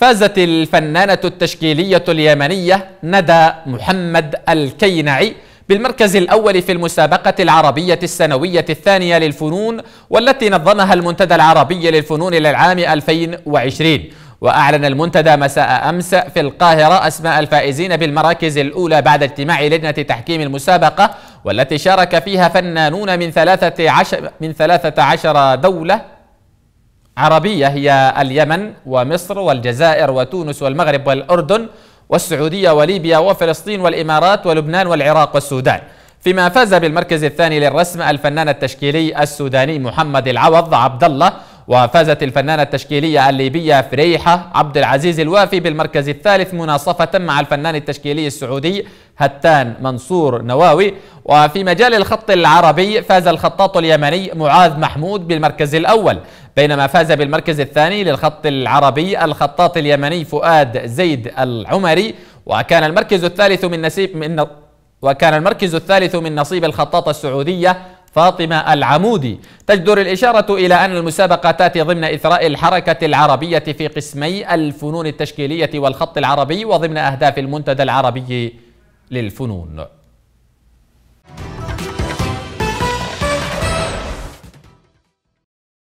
فازت الفنانة التشكيلية اليمنية ندى محمد الكينعي بالمركز الأول في المسابقة العربية السنوية الثانية للفنون والتي نظمها المنتدى العربي للفنون للعام 2020 وأعلن المنتدى مساء أمس في القاهرة أسماء الفائزين بالمراكز الأولى بعد اجتماع لجنة تحكيم المسابقة والتي شارك فيها فنانون من 13 من 13 دولة عربية هي اليمن ومصر والجزائر وتونس والمغرب والأردن والسعودية وليبيا وفلسطين والإمارات ولبنان والعراق والسودان. فيما فاز بالمركز الثاني للرسم الفنان التشكيلي السوداني محمد العوض عبد الله وفازت الفنانة التشكيلية الليبية فريحة عبد العزيز الوافي بالمركز الثالث مناصفة مع الفنان التشكيلي السعودي هتان منصور نواوي. وفي مجال الخط العربي فاز الخطاط اليمني معاذ محمود بالمركز الأول. بينما فاز بالمركز الثاني للخط العربي الخطاط اليمني فؤاد زيد العمري. وكان المركز الثالث من نصيب من وكان المركز الثالث من نصيب الخطاطة السعودية فاطمة العمودي. تجدر الإشارة إلى أن المسابقة تأتي ضمن إثراء الحركة العربية في قسمي الفنون التشكيلية والخط العربي وضمن أهداف المنتدى العربي للفنون.